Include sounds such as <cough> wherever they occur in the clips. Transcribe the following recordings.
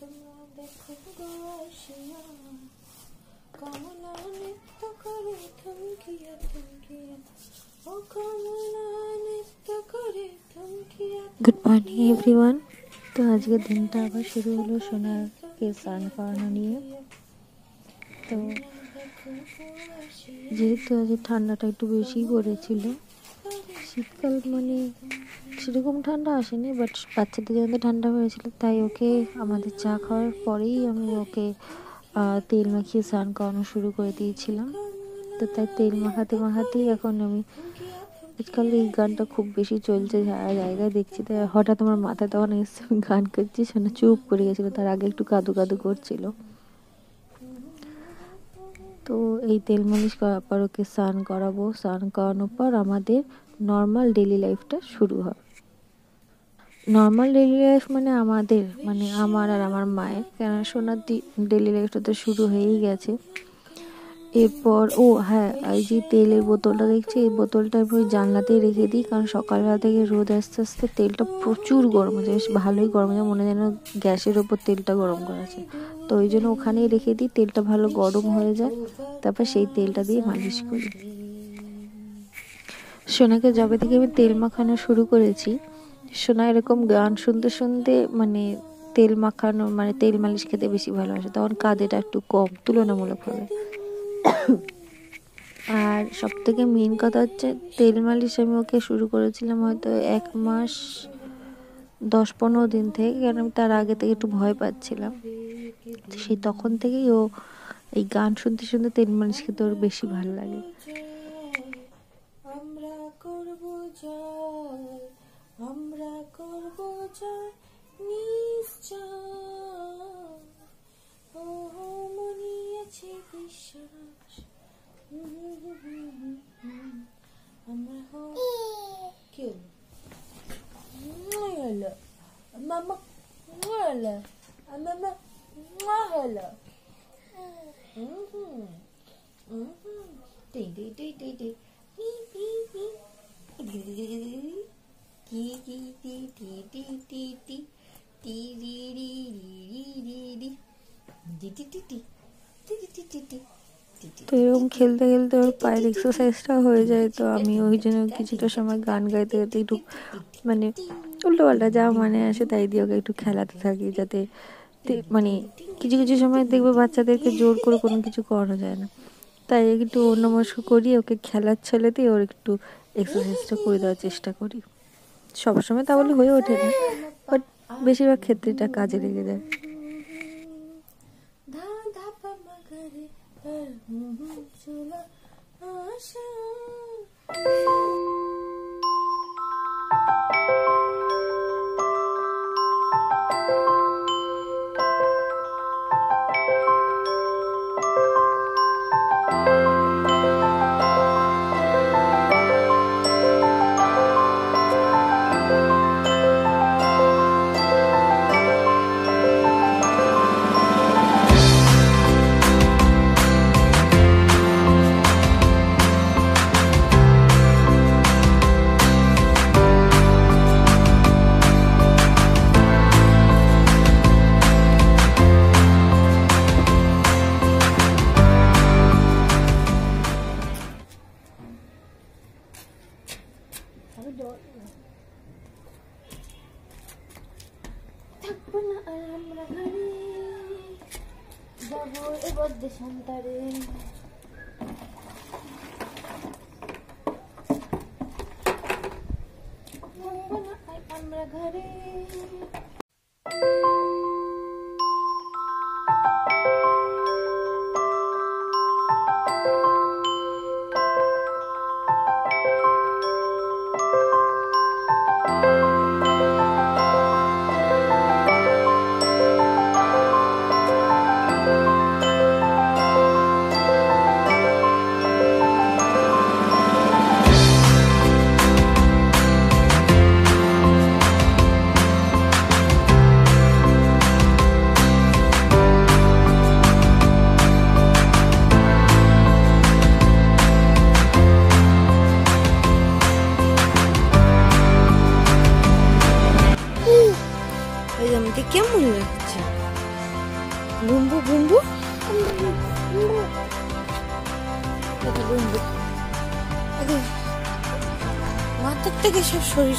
তোমরা দেখো কমলা নৃত্য করে থমকিয়া থমকিয়া ও কমলা নৃত্য করে থমকিয়া গুড মর্নিং এভরিওয়ান তো আজকে দিনটা আবার শুরু হলো সোনারকে স্নান করানো নিয়ে। তো যেহেতু আজকে ঠান্ডাটা একটু বেশি পড়েছিল শীতকাল মানে সেরকম ঠান্ডা আসেনি বাট বাচ্চাদের যেমন ঠান্ডা হয়েছিল, তাই ওকে আমাদের চা খাওয়ার পরেই আমি ওকে তেল মাখিয়ে স্নান করানো শুরু করে দিয়েছিলাম। তো তাই তেল মাখাতে মাখাতেই এখন আমি আজকাল এই গানটা খুব বেশি চলছে সারা জায়গায় দেখছি তাই হঠাৎ আমার মাথায় তখন আমি গান করছি, শোনা চুপ করে গেছিল, তার আগে একটু কাদু কাদু করছিল। তো এই তেল মালিশ করার পর ওকে স্নান করাবো, স্নান করানোর পর আমাদের নর্মাল ডেলি লাইফটা শুরু হবে নর্মাল ডেলি লাইফ মানে আমাদের মানে আমার আর আমার মায়ের। কেন সোনার ডেলি লাইফটা তো শুরু হয়েই গেছে। এরপর, ও হ্যাঁ এই যে তেলের বোতলটা দেখছি, এই বোতলটা ওই জানলাতেই রেখে দিই, কারণ সকালবেলা থেকে রোদ আস্তে আস্তে তেলটা প্রচুর গরম হয়েছে বেশ ভালোই গরম হয়েছে মনে যেন গ্যাসের ওপর তেলটা গরম করা আছে তো ওই জন্য ওখানেই রেখে দিই, তেলটা ভালো গরম হয়ে যায়, তারপর সেই তেলটা দিয়ে মালিশ করি। সোনাকে যবে থেকে আমি তেল মাখানো শুরু করেছি। সোনা এরকম গান শুনতে শুনতে মানে তেল মাখানো মানে তেল মালিশ খেতে বেশি ভালোবাসে। তখন কাঁধেটা একটু কম, তুলনামূলকভাবে। আর সব থেকে মেন কথা হচ্ছে, তেল মালিশ আমি ওকে শুরু করেছিলাম হয়তো এক মাস দশ পনেরো দিন থেকে, কারণ আমি তার আগে থেকে একটু ভয় পাচ্ছিলাম। সেই তখন থেকেই ও এই গান শুনতে শুনতে তেল মালিশ খেতে ওর বেশি ভালো লাগে। জয়, নিশ্চয়। ও মনে আছে বিশ্বাস। আমরা কি হলো? মামা হলো। মামা হলো। হুম হুম হুম Dee dee dee dee dee. তো এরকম খেলতে খেলতে ওর পায়ের এক্সারসাইজটা হয়ে যায় তো আমি ওই জন্য কিছুটা সময় গান গাইতে গাইতে একটু মানে উল্টো পাল্টা যা মানে আসে তাই দিয়ে ওকে একটু খেলাতে থাকি যাতে মানে কিছু কিছু সময় দেখবে বাচ্চাদেরকে জোর করে কোনো কিছু করানো যায় না তাই একটু অন্যমস্ক করি ওকে খেলার ছেলেতেই ওর একটু এক্সারসাইজটা করে দেওয়ার চেষ্টা করি সবসময় তাহলে হয়ে ওঠে না। বাট বেশিরভাগ ক্ষেত্রে এটা কাজে লেগে যায়।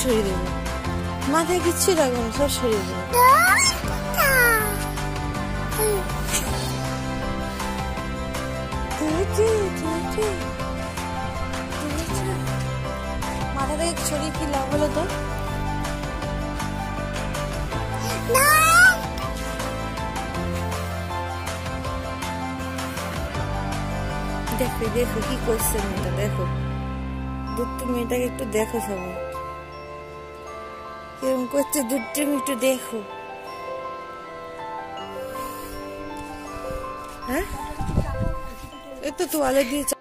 সরিয়ে দেবো। মাথায় কিচ্ছু রাখব না, সব সরিয়ে দেবো। মাথা থেকে ছড়িয়ে কি লাভ হলো তো? দেখো দেখো কি করছে মেয়েটা, দেখো। দুধটু মেয়েটাকে একটু দেখো সবাই। করছে দুধটু একটু দেখো। হ্যাঁ? এ তো তোয়ালে দিয়ে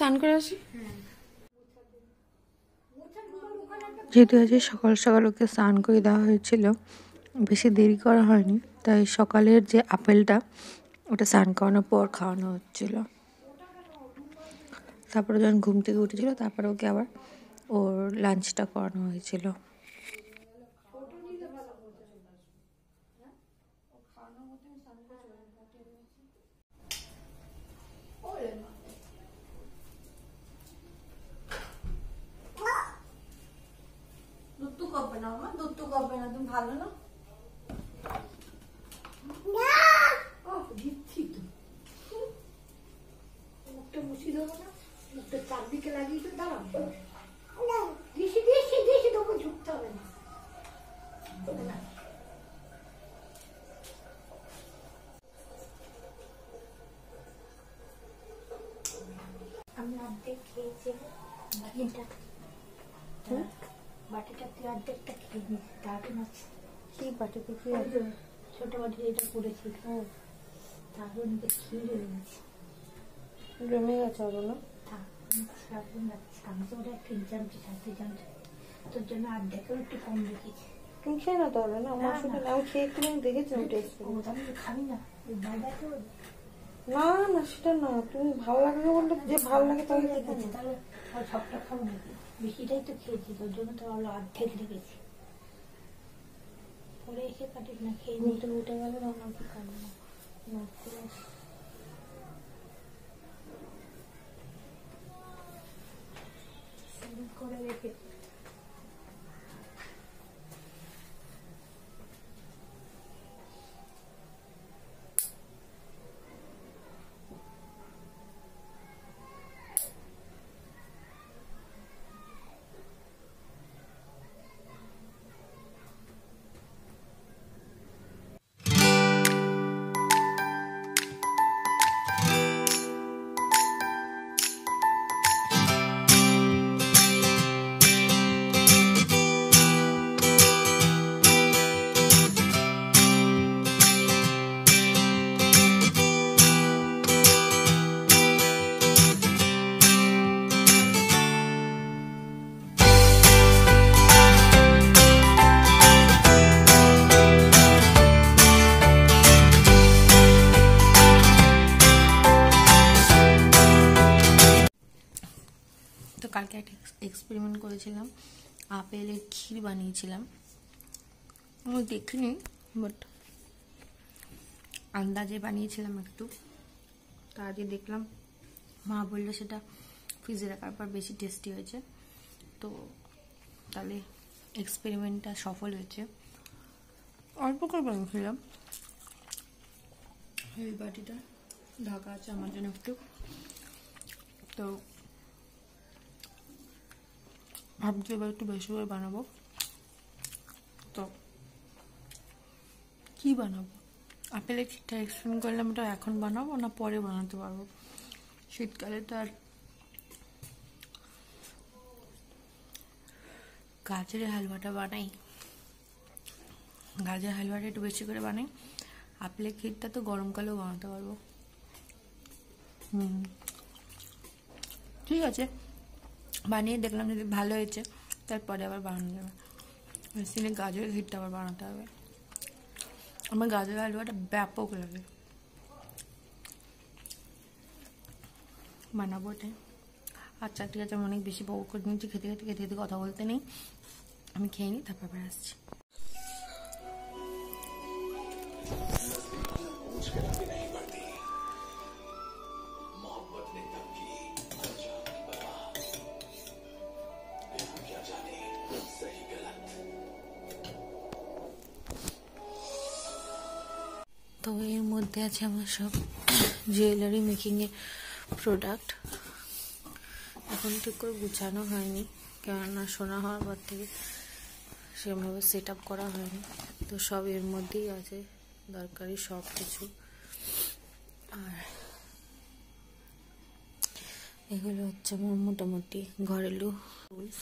স্নান করে আসি? যেহেতু আজকে সকাল সকাল ওকে স্নান করে দেওয়া হয়েছিল বেশি দেরি করা হয়নি তাই সকালের যে আপেলটা ওটা স্নান করানোর পর খাওয়ানো হচ্ছিল। তারপরে যখন ঘুম থেকে উঠেছিল তারপরে ওকে আবার ওর লাঞ্চটা করানো হয়েছিল তো কবে না আমার দুধ তো কবে না তুমি ভালো না? কি বাটিতে কি আছে ছোট এটা করেছি হ্যাঁ তারপর নিতে জমে গেছে। না? না না। সেটা না। তুমি বললে ভালো লাগে তাহলে সবটা বেশিটাই তো খেয়েছি তোর জন্য তো অর্ধেক রেখেছি ও পরে এসে কাটিস না খেয়ে নি ঘুমটা উঠে গেলে তখন আর কি কাটবো না নড়তে পারছি। স্লিপ করে রেখে বানিয়েছিলাম। আমি দেখিনি বাট আন্দাজে বানিয়েছিলাম একটু। তা আজকে দেখলাম, মা বলল সেটা ফ্রিজে রাখার পর বেশি টেস্টি হয়েছে। তো তাহলে এক্সপেরিমেন্টটা সফল হয়েছে। অল্প করে বানিয়েছিলাম। এই বাটিটা ঢাকা আছে আমার জন্য একটু। তো ভাবছি এবার একটু বেশি করে বানাবো। তো কি বানাবো? আপেলের ক্ষীরটা এক্সপ্লেন করলাম এটা এখন বানাবো না পরে বানাতে পারব? শীতকালে তো আর গাজরের হালুয়াটা বানাই। গাজরের হালুয়াটা একটু বেশি করে বানাই। আপেলের ক্ষীরটা তো গরমকালেও বানাতে পারব। হুম। ঠিক আছে। বানিয়ে দেখলাম যদি ভালো হয়েছে, তারপরে আবার বানানো যাবে। মেশিনে গাজরের ঘিরটা আবার বানাতে হবে। আমার গাজর হালুয়াটা ব্যাপক লাগে। বানাবো এটাই আচ্ছা ঠিক আছে, আমি অনেক বেশি বউ করে নিচ্ছি খেতে খেতে খেতে খেতে কথা বলতে নেই। আমি খেয়ে নিই তারপর আসছি। তো এর মধ্যে আছে আমার সব জুয়েলারি মেকিংয়ের প্রোডাক্ট এখন ঠিক করে গুছানো হয়নি, কেননা শোনা হওয়ার পর থেকে সেভাবে সেট আপ করা হয়নি। তো সব এর মধ্যেই আছে, দরকারি সব কিছু। আর এগুলো হচ্ছে আমার মোটামুটি ঘরেলু টুলস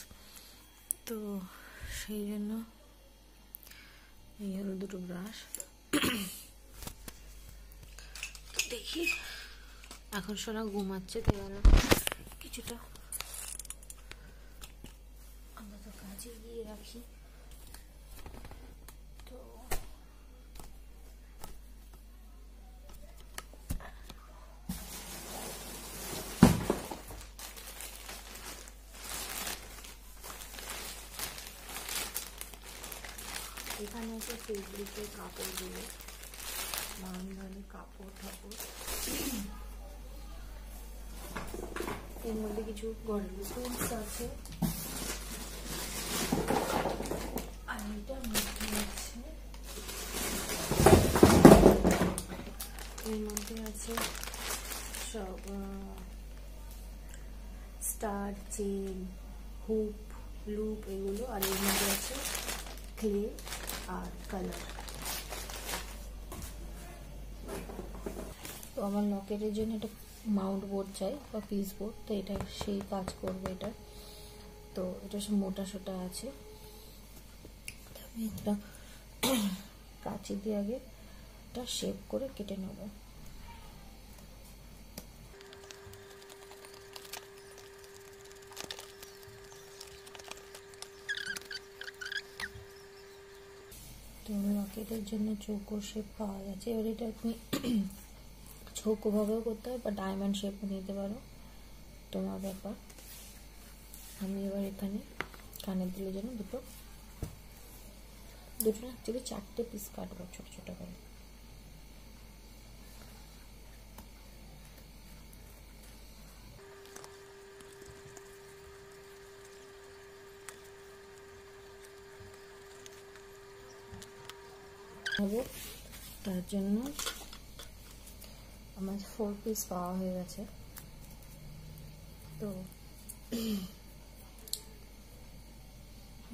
তো সেই জন্য এই হলো দুটো ব্রাশ দেখি। এখন সোনা ঘুমাচ্ছে জন্য কিছুটা। আমরা তো কাজে গিয়ে রাখি। তো এখানে আছে ফেব্রিকের কাপড়গুলো নানান ধরনের কাপড় ঠাকুর এর মধ্যে কিছু ঘরের টুলস আছে। আর এটার মধ্যে এর মধ্যে আছে সব স্টার চেন হুপ লুপ এগুলো। আর এর মধ্যে আছে ক্লে আর কালার তো আমার লকেটের জন্য একটা মাউন্ট বোর্ড চাই বা পিস বোর্ড, তো এটা সেই কাজ করবে এটা। তো এটা সব মোটা সোটা আছে। আমি একটা কাঁচি দিয়ে আগে এটা শেপ করে কেটে নেব। তো লকেটের জন্য চৌকো শেপ পাওয়া যাচ্ছে এবার এটা আপনি চৌকোভাবেও করতে হয় বা ডায়মন্ড শেপও নিতে পারো। তোমার ব্যাপার। আমি এবার এখানে কানের দুলের জন্য দুটো দুটো অ্যাকচুয়ালি চারটে পিস কাটবো ছোট ছোট করে। তার জন্য আমার ফোর পিস পাওয়া হয়ে গেছে। তো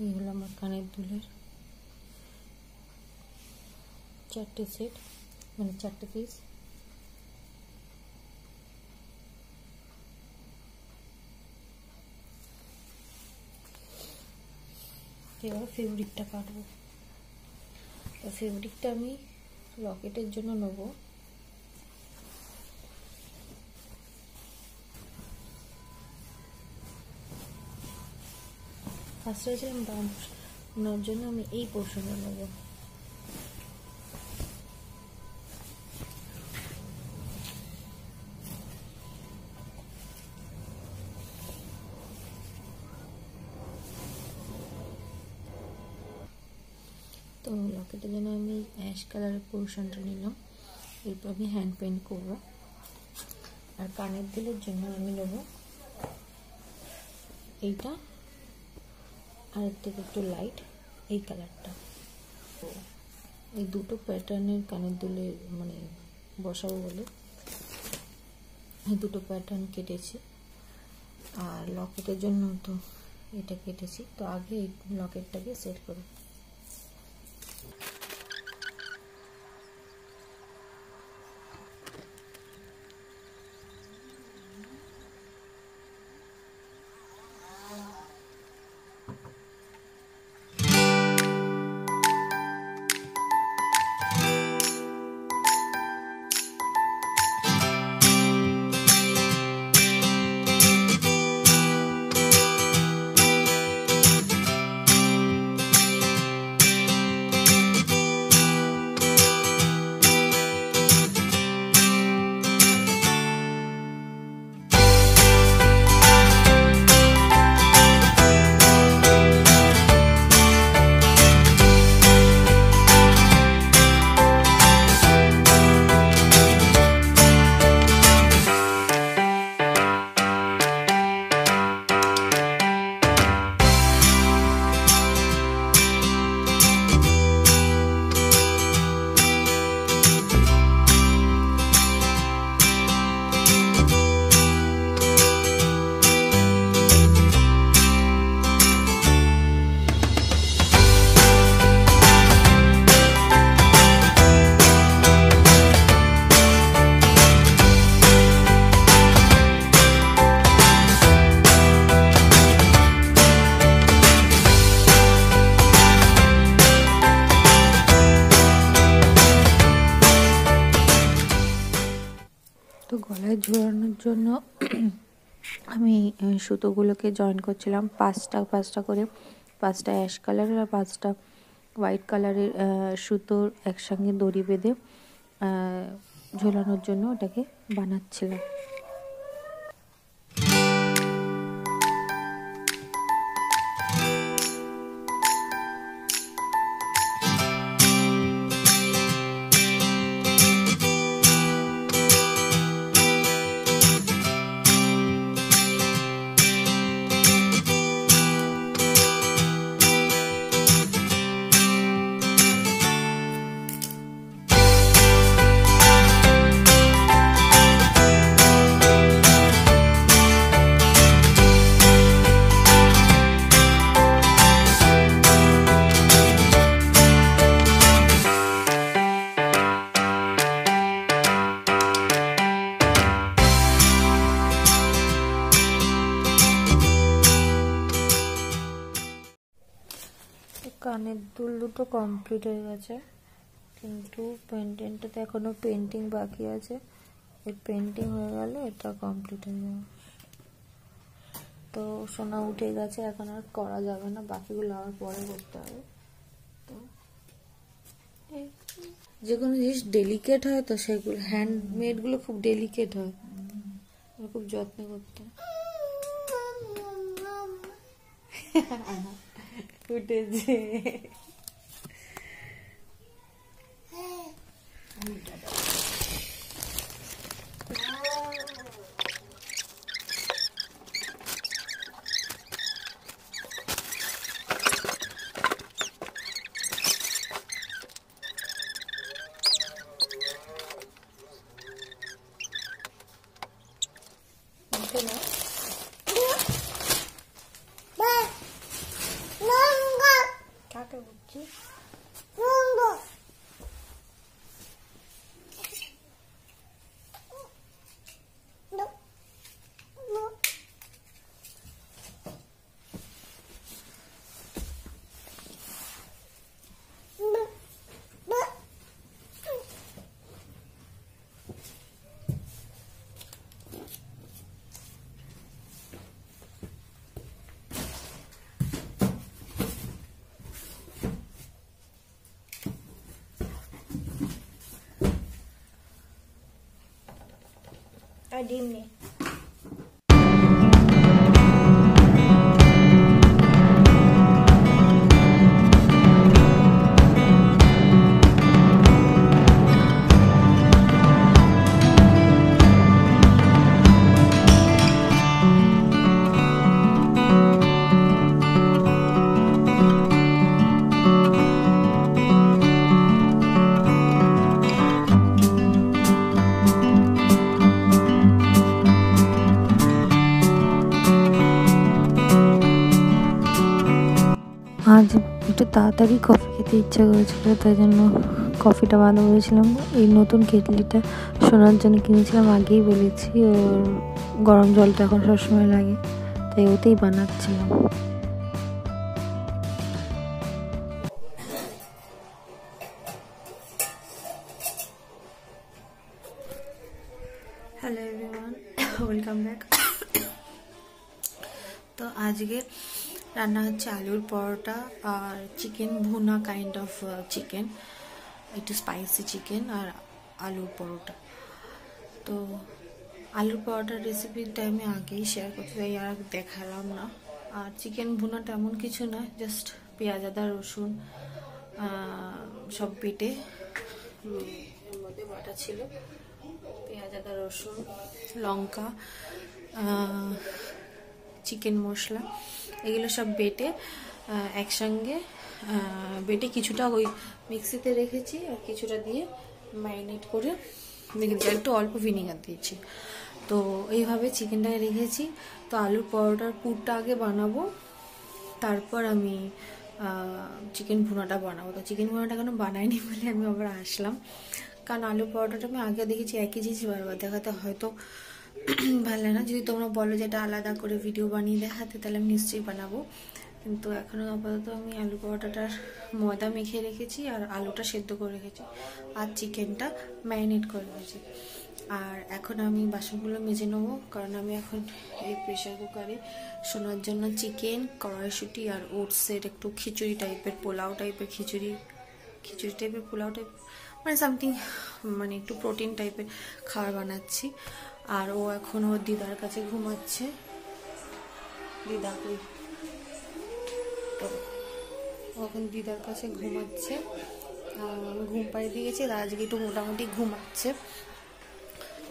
এই হলো আমার কানের দুলের। চারটে সেট মানে চারটে পিস এবার ফেব্রিকটা কাটবো। ফেব্রিকটা আমি লকেটের জন্য নেব। ফার্স্ট হয়েছিলাম ডাউন ওনার জন্য আমি এই পোর্শনটা নেব। তো লকেটের জন্য আমি অ্যাশ কালারের পোর্শনটা নিলাম। এরপর আমি হ্যান্ড পেন্ট করব। আর কানের দুলের জন্য আমি নেব এইটা। আর এর থেকে একটু লাইট এই কালারটা এই দুটো প্যাটার্নের কানের দুলে মানে বসাবো বলে। এই দুটো প্যাটার্ন কেটেছি। আর লকেটের জন্য তো এটা কেটেছি। তো আগে এই লকেটটাকে সেট করব। সুতোগুলোকে জয়েন করছিলাম। পাঁচটা পাঁচটা করে, পাঁচটা অ্যাশ কালারের আর পাঁচটা হোয়াইট কালারের সুতোর একসঙ্গে দড়ি বেঁধে ঝোলানোর জন্য ওটাকে বানাচ্ছিলাম। হয়ে গেছে। কিন্তু পেন্টিংটাতে এখনও পেন্টিং বাকি আছে। এই পেন্টিং হয়ে গেলে এটা কমপ্লিট হয়ে যাবে। তো সোনা উঠে গেছে এখন আর করা যাবে না বাকিগুলো আবার পরে করতে হবে। তো যে কোনো জিনিস ডেলিকেট হয় তো সেগুলো হ্যান্ডমেডগুলো খুব ডেলিকেট হয়। খুব যত্ন করতে হয়। <laughs> উঠেছে উল্টা আর ডিম নেই তাড়াতাড়ি কফি খেতে ইচ্ছা করেছিল, তাই জন্য কফিটা বানাবো বলেছিলাম এই নতুন কেটলিটা শোনার জন্য কিনেছিলাম, আগেই বলেছি, ওর গরম জলটা এখন সবসময় লাগে, তাই ওতেই বানাচ্ছিলাম। রান্না হচ্ছে আলুর পরোটা আর chicken bhuna kind of chicken একটু স্পাইসি চিকেন আর আলুর পরোটা। তো আলুর পরোটার রেসিপিটা আমি আগেই শেয়ার করতে চাই আর দেখালাম না। আর চিকেন ভুনাটা তেমন কিছু না জাস্ট পেঁয়াজ, আদা, রসুন সব বেটে এর মধ্যে বাটা ছিল। পেঁয়াজ, আদা, রসুন, লঙ্কা চিকেন মশলা। এগুলো সব বেটে একসঙ্গে বেটে কিছুটা ওই মিক্সিতে রেখেছি আর কিছুটা দিয়ে ম্যারিনেট করে আর একটু অল্প ভিনিগার দিয়েছি। তো এইভাবে চিকেনটাকে রেখেছি। তো আলুর পরোটার পুরটা আগে বানাবো, তারপর আমি চিকেন ভুনাটা বানাবো। তো চিকেন ভুনাটা কেন বানাইনি বলে আমি আবার আসলাম। কারণ আলু পরোটাটা আমি আগে দেখেছি একই জিনিস বারবার দেখাতে হয়তো ভালো না। যদি তোমরা বলো যে এটা আলাদা করে ভিডিও বানিয়ে দেখাতে, তাহলে আমি নিশ্চয়ই বানাবো। কিন্তু এখনও আপাতত আমি আলু পরোটাটার ময়দা মেখে রেখেছি আর আলুটা সেদ্ধ করে রেখেছি। আর চিকেনটা ম্যারিনেট করে রেখেছি। আর এখন আমি বাসনগুলো মেজে নেব, কারণ আমি এখন এই প্রেশার কুকারে শোনার জন্য চিকেন কড়াইশুটি আর ওটসের একটু খিচুড়ি টাইপের পোলাও টাইপের খিচুড়ি খিচুড়ি টাইপের পোলাও টাইপ মানে সামথিং মানে একটু প্রোটিন টাইপের খাবার বানাচ্ছি। আর ও এখন ওর দিদার কাছে ঘুমাচ্ছে। দিদা কই? তো, ও এখন দিদার কাছে ঘুমাচ্ছে। আমি ঘুম পাড়িয়ে দিয়ে গেছি আর আজকে একটু মোটামুটি ঘুমাচ্ছে।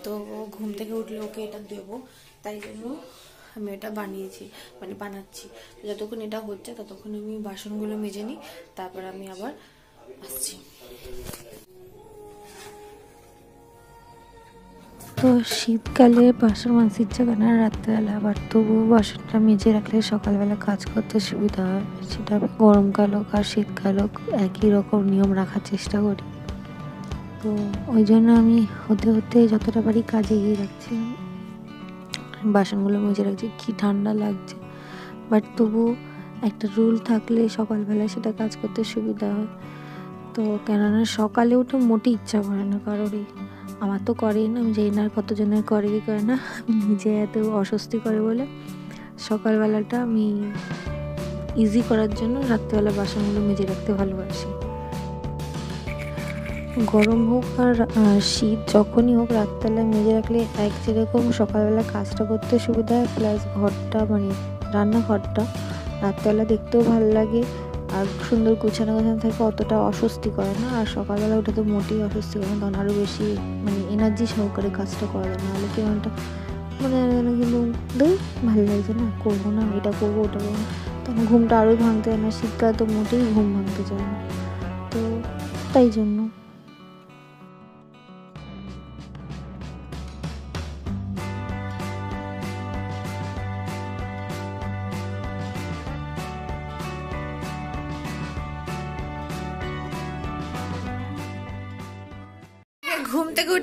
তো ও ঘুম থেকে উঠলে ওকে এটা দেবো। তাই জন্য আমি এটা বানিয়েছি মানে বানাচ্ছি। যতক্ষণ এটা হচ্ছে ততক্ষণ আমি বাসনগুলো মেজে নিই, তারপর আমি আবার আসছি। তো শীতকালে বাসন ইচ্ছা করে না, রাত্রেবেলা। আবার তবুও বাসনটা মেজে রাখলে সকালবেলা কাজ করতে সুবিধা হয়। সেটা আমি গরমকাল হোক আর শীতকাল হোক, একই রকম নিয়ম রাখার চেষ্টা করি। তো ওই জন্য আমি হতে হতে যতটা পারি কাজে গিয়ে রাখছি বাসনগুলো মেজে রাখছি, কি ঠান্ডা লাগছে। বাট তবু একটা রুল থাকলে সকালবেলা সেটা কাজ করতে সুবিধা হয়। তো কেননা সকালে উঠে মোটেই ইচ্ছা করে না কারোরই। আমার তো করেই না, আমি জানি না কতজনের করে কি করে না, নিজে এত অস্বস্তি করে বলে। সকালবেলাটা আমি ইজি করার জন্য রাত্রেবেলা বাসনগুলো মেজে রাখতে ভালোবাসি। গরম হোক আর শীত যখনই হোক, রাত্রেবেলা মেজে রাখলে এক যেরকম সকালবেলা কাজটা করতে সুবিধা হয় প্লাস ঘরটা মানে রান্নাঘরটা, রাত্রেবেলা দেখতেও ভালো লাগে। আর সুন্দর গুছানো গোছানো থাকে অতটা অস্বস্তি করে না। আর সকালবেলা ওটা তো মোটেই অস্বস্তি করে না তখন আরও বেশি মানে এনার্জি সহকারে কাজটা করা যায়। নাহলে কেউ একটা মনে কিন্তু ভালো লাগছে না, করব না এটা করব, ওটা করব তখন ঘুমটা আরও ভাঙতে হয় না শীতকালে তো মোটেই ঘুম ভাঙতে চায় না। তো তাই জন্য।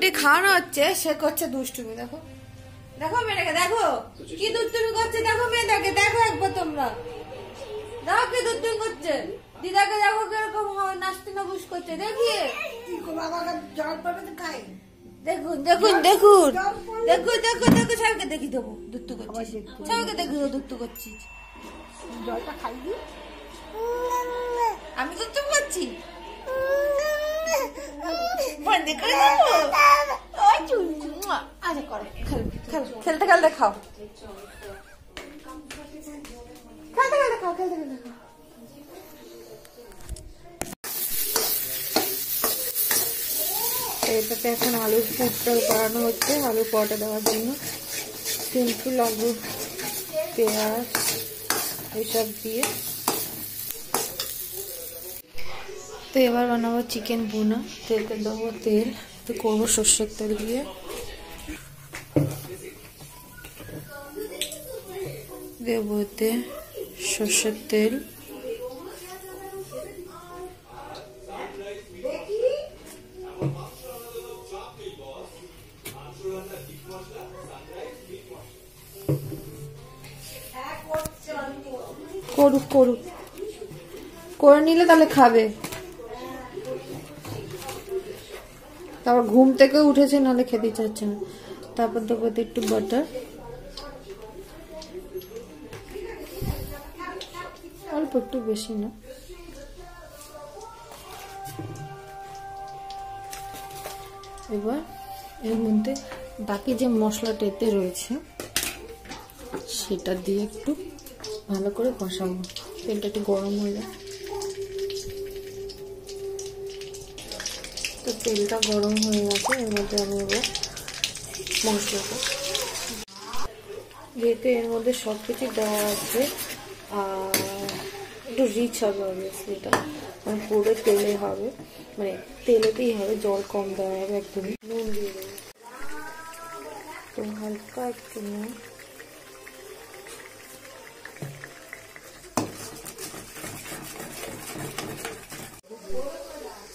ঘুম খাওয়ানো হচ্ছে সে করছে দুষ্টুমি দেখো। দেখো মেয়েটাকে দেখো। কি দুষ্টুমি করছে দেখো মেয়েটাকে দেখো একবার তোমরা। দেখো কি দুষ্টুমি করছে। দিদাকে দেখো কীরকম নাচতে না বুস করছে দেখিয়ে। জল পাবে তো খাই। দেখুন দেখুন দেখুন। দেখুন দেখুন দেখুন সবাইকে দেখি দেবো দুত্তু করছিস সবাইকে দেখি দেবো দুত্তু করছিস জলটা খাই আমি দুত্তু করছি? খেলতে খেলতে খাও খেলতে খেলতে খাও খেলতে খেলতে খাও এটাতে এখন আলুর পুরটা করানো হচ্ছে আলু পরোটা দেওয়ার জন্য। সিম্পল আলু পেঁয়াজ এসব দিয়ে। তো এবার বানাবো চিকেন বুনা তেলতে দেবো তেল, তো করব সর্ষের তেল দিয়ে। দেবো এতে সর্ষের তেল। করুক করুক। করে নিলে তাহলে খাবে। তারপর ঘুম থেকে উঠেছে, নাহলে খেতে চাচ্ছে না। তারপর এতে একটু বাটার অল্প একটু বেশি না। এবার এর মধ্যে বাকি যে মশলাটা এতে রয়েছে, সেটা দিয়ে একটু ভালো করে কষাবো। তেলটা একটু গরম হয়ে যায় তেলটা গরম হয়ে গেছে, এর মধ্যে আমি এবার মশলাটা। যেহেতু এর মধ্যে সব কিছু দেওয়া আছে, আর একটু রিচ হবে অবভিয়াসলি এটা। মানে পুরো তেলে হবে মানে তেলেতেই হবে, জল কম দেওয়া হবে একদমই নুন দিয়ে দেবো। তো হালকা একটু নুন।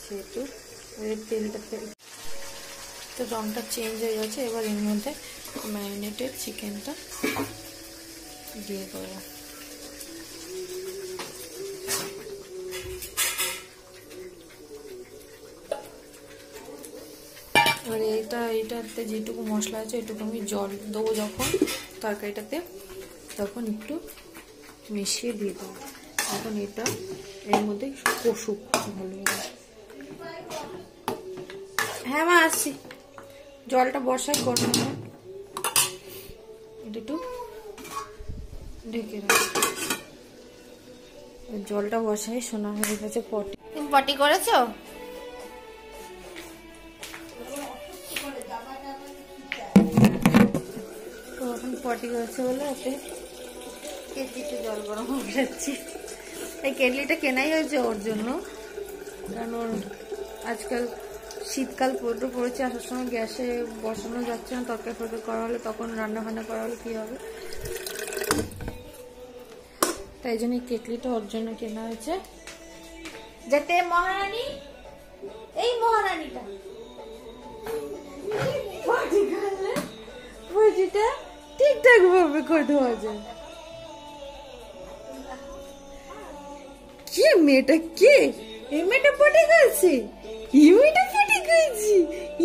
সেহেতু এর তেলটাতে তো রংটা চেঞ্জ হয়ে গেছে, এবার এর মধ্যে ম্যারিনেটেড চিকেনটা দিয়ে দেবো। আর এইটা এইটাতে যেটুকু মশলা আছে এটুকু আমি জল দেবো যখন তরকারিটাতে, তখন একটু মিশিয়ে দিয়ে দেবো। এখন এটা, এর মধ্যে কষুক, ভালো হ্যাঁ মা আসছি। জলটা বসাই গরম এটা একটু ঢেকে রাখি। জলটা বসাই শোনা হয়ে গেছে পটি। তুমি পটি করেছ? এখন পটি করেছে বলে ওকে কেটলিতে জল গরম হয়ে যাচ্ছি। এই কেটলিটা কেনাই হয়েছে ওর জন্য। কারণ ওর আজকাল শীতকাল পড়তে পড়েছে আসার সময় গ্যাসে বসানো যাচ্ছে না তরকারি ফরকারি করা হলে তখন রান্না বান্না করা হলে কী হবে? তাই জন্য এই কেটলিটা ওর জন্য কেনা হয়েছে। যাতে মহারানী এই মহারানীটা। পটিটা ঠিকঠাক ভাবে করে যায়। কে মেয়েটা কে? এই মেয়েটা পটে গেছে? এই মেয়েটা পটে গেছি।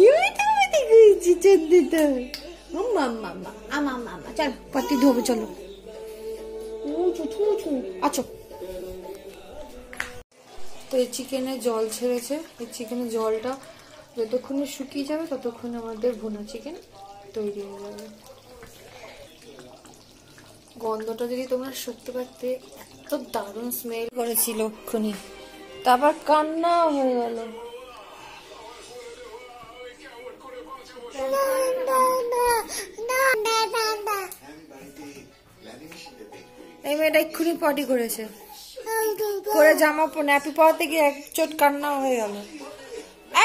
এই মেয়েটা পটে গেছি চন্দিতা মাম্মা মাম্মা, আমা মামা চল পটি ধোবো, চলো। আছো। তো এই চিকেনে জল ছেড়েছে। এই চিকেনের জলটা যতক্ষণে শুকিয়ে যাবে, ততক্ষণে আমাদের ভুনা চিকেন তৈরি হয়ে যাবে। গন্ধটা যদি তোমরা শুকতে পারতে, এত দারুণ স্মেল করেছিল এক্ষুনি তারপর কান্না হয়ে গেল। এই মেয়েটা এক্ষুনি পটি করেছে। করে জামা ন্যাপি পাওয়াতে গিয়ে এক চোট কান্না হয়ে গেল।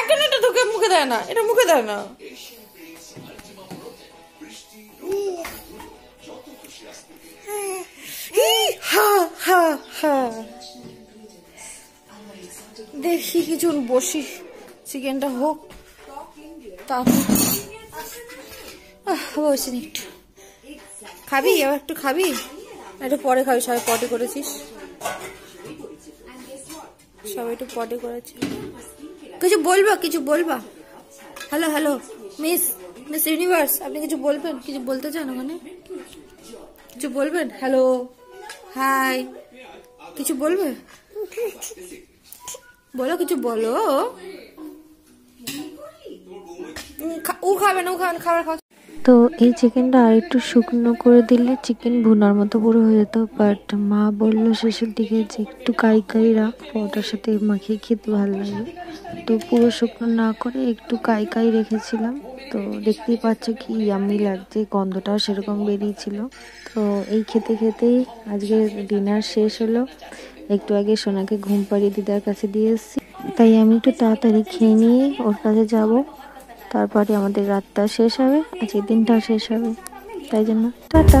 এখন এটা ঢুকে মুখে দেয় না, এটা মুখে দেয় না। দেখি, কিছু বসি, চিকেনটা হোক। তারপর আহ, একটু। খাবি? আবার একটু খাবি? একটু পরে খাবি সবাই পটে করেছিস। সবাই একটু পটে করেছি। কিছু বলবা কিছু বলবা? Hello hello miss miss universe আপনি কিছু বলবেন? কিছু বলতে চান ওখানে? কিছু বলবেন? হ্যালো হাই কিছু বলবে? বলো কিছু বলো। ও খাবে না ও খাবে খাবার খাওয়া তো এই চিকেনটা আর একটু শুকনো করে দিলে চিকেন ভুনার মতো পুরো হয়ে যেত বাট মা বলল শেষের দিকে যে একটু কারি কারি রাখ ওটার সাথে মাখিয়ে খেতে ভালো লাগে। তো পুরো শুকনো না করে একটু কাই কাই রেখেছিলাম, তো দেখতেই পাচ্ছ কি ইয়াম্মি লাগছে, গন্ধটাও সেরকম বেরিয়েছিল। তো এই খেতে খেতেই আজকে ডিনার শেষ হলো। একটু আগে সোনাকে ঘুম পাড়িয়ে দিদার কাছে দিয়ে এসেছি। তাই আমি একটু তাড়াতাড়ি খেয়ে নিয়ে ওর কাছে যাব। তারপরে আমাদের রাতটা শেষ হবে আজকের দিনটাও শেষ হবে। তাই জন্য টাটা।